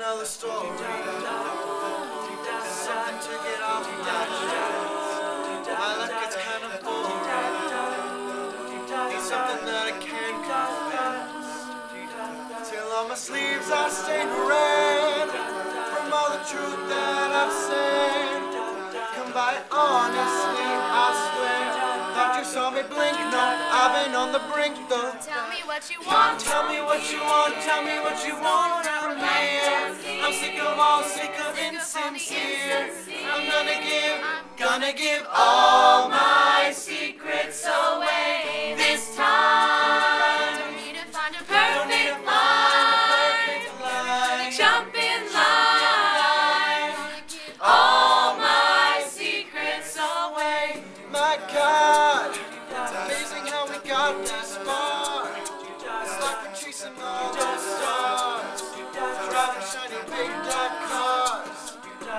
another story. Decide to get off my chest. My luck is kind of boring. Need something that I can confess. Till on my sleeves I red from all the truth that I've said. Come by honestly, I swear. Thought you saw me blink, no, I've been on the brink though. Tell me what you want. Tell me what you want, tell me what you want I'm sick of all, sick of insincere. I'm gonna give, gonna give all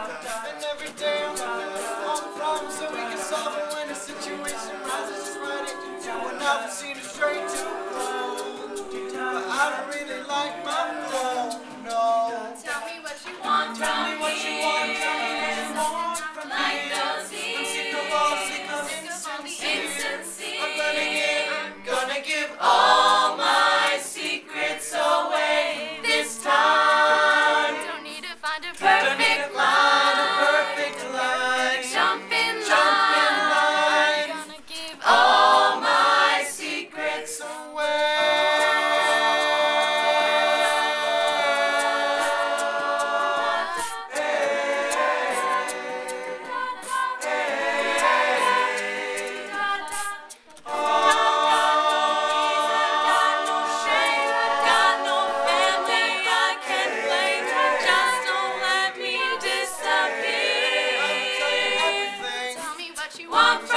And every day I'm the problems so we can solve it when a situation rises. Just write it into an album, seen it straight to One,